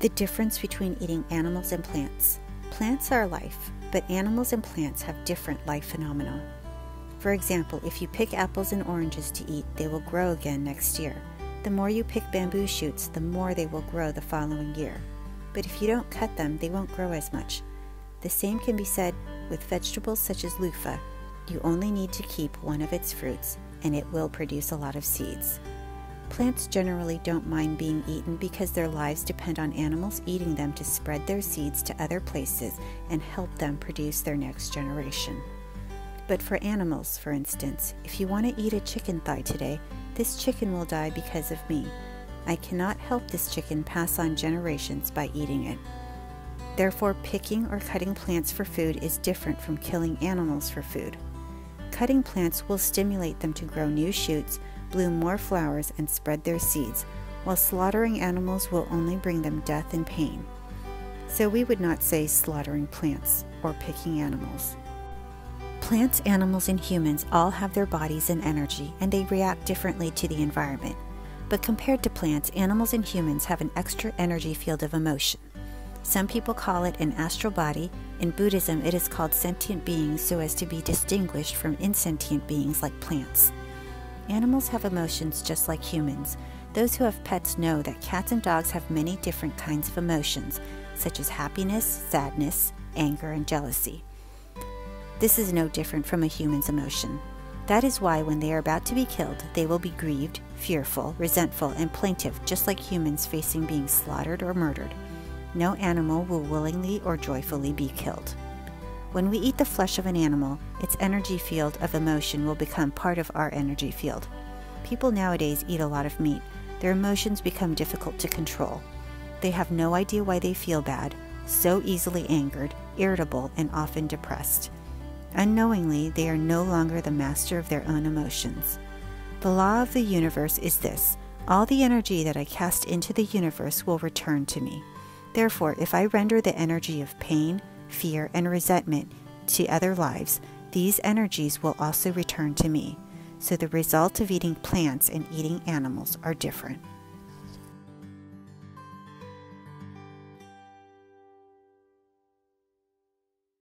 The difference between eating animals and plants. Plants are life, but animals and plants have different life phenomena. For example, if you pick apples and oranges to eat, they will grow again next year. The more you pick bamboo shoots, the more they will grow the following year. But if you don't cut them, they won't grow as much. The same can be said with vegetables such as loofah. You only need to keep one of its fruits, and it will produce a lot of seeds. Plants generally don't mind being eaten because their lives depend on animals eating them to spread their seeds to other places and help them produce their next generation. But for animals, for instance, if you want to eat a chicken thigh today, this chicken will die because of me. I cannot help this chicken pass on generations by eating it. Therefore, picking or cutting plants for food is different from killing animals for food. Cutting plants will stimulate them to grow new shoots bloom more flowers, and spread their seeds, while slaughtering animals will only bring them death and pain. So we would not say slaughtering plants or picking animals. Plants, animals, and humans all have their bodies and energy, and they react differently to the environment. But compared to plants, animals and humans have an extra energy field of emotion. Some people call it an astral body. In Buddhism, it is called sentient beings so as to be distinguished from insentient beings like plants. Animals have emotions just like humans. Those who have pets know that cats and dogs have many different kinds of emotions, such as happiness, sadness, anger, and jealousy. This is no different from a human's emotion. That is why, when they are about to be killed, they will be grieved, fearful, resentful, and plaintive, just like humans facing being slaughtered or murdered. No animal will willingly or joyfully be killed. When we eat the flesh of an animal, its energy field of emotion will become part of our energy field. People nowadays eat a lot of meat. Their emotions become difficult to control. They have no idea why they feel bad, so easily angered, irritable, and often depressed. Unknowingly, they are no longer the master of their own emotions. The law of the universe is this all the energy that I cast into the universe will return to me. Therefore, if I render the energy of pain, fear, and resentment to other lives, these energies will also return to me. So the result of eating plants and eating animals are different.